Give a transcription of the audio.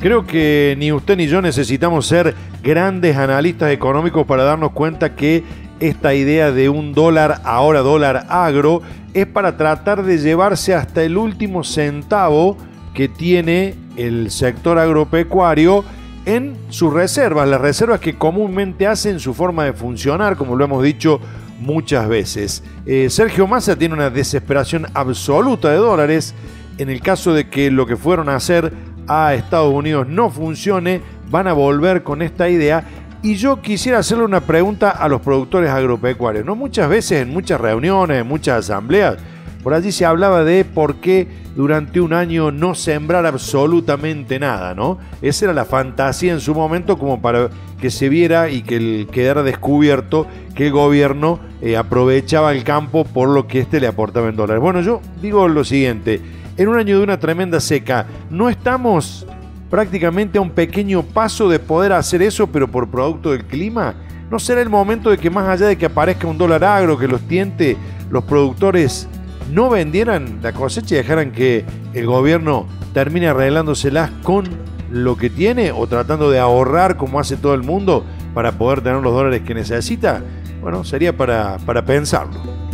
Creo que ni usted ni yo necesitamos ser grandes analistas económicos para darnos cuenta que esta idea de un dólar, ahora dólar agro, es para tratar de llevarse hasta el último centavo que tiene el sector agropecuario en sus reservas, las reservas que comúnmente hacen su forma de funcionar, como lo hemos dicho muchas veces. Eh, Sergio Massa tiene una desesperación absoluta de dólares. En el caso de que lo que fueron a hacer a Estados Unidos no funcione, van a volver con esta idea. Y yo quisiera hacerle una pregunta a los productores agropecuarios. ¿no? Muchas veces en muchas reuniones, en muchas asambleas, por allí se hablaba de por qué durante un año no sembrar absolutamente nada, ¿no? Esa era la fantasía en su momento como para que se viera y que quedara descubierto que el gobierno eh, aprovechaba el campo por lo que éste le aportaba en dólares. Bueno, yo digo lo siguiente, en un año de una tremenda seca, ¿no estamos prácticamente a un pequeño paso de poder hacer eso, pero por producto del clima? ¿No será el momento de que más allá de que aparezca un dólar agro que los tiente, los productores no vendieran la cosecha y dejaran que el gobierno termine arreglándoselas con lo que tiene o tratando de ahorrar como hace todo el mundo para poder tener los dólares que necesita, bueno, sería para, para pensarlo.